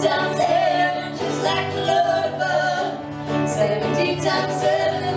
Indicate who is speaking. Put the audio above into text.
Speaker 1: times seven, just like the Lord above. Seventy times seven